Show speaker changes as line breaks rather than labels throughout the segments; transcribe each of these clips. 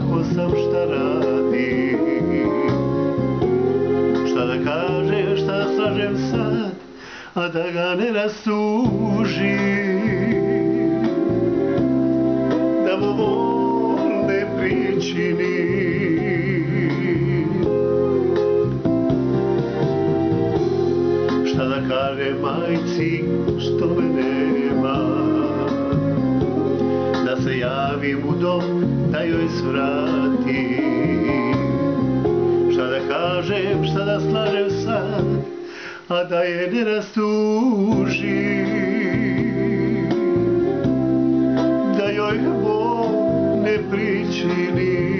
kako sam, šta radim Šta da kažem, šta slažem sad A da ga ne rastužim Da mu bol ne pričinim se javim u dom da joj svratim. Šta da kažem, šta da slažem sad A da je ne rastužim. Da joj bol ne pričinim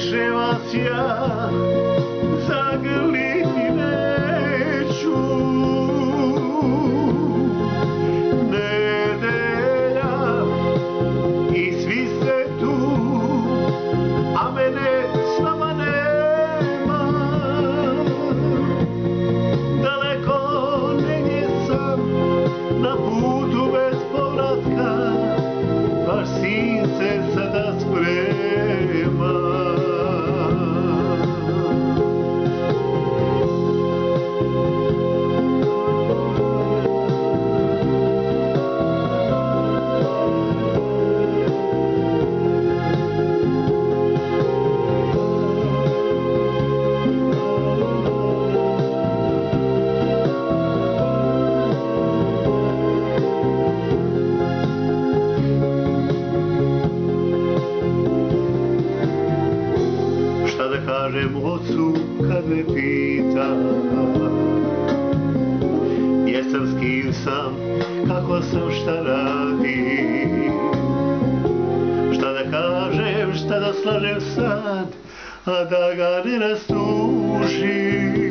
više vas ja pita Gdje sam, s kim sam, kako sam, šta radim? Šta da kažem, šta da slažem sad A da ga ne rastužim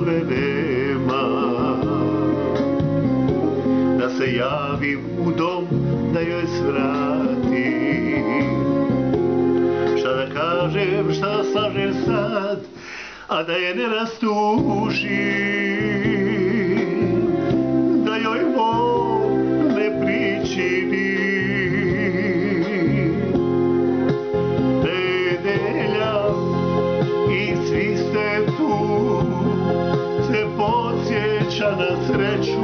me nema. Da se javim u dom da joj svratim Šta da kažem, šta slažem sad A da je ne rastužim Da joj bol ne pričinim Nedelja i svi ste tu sreću.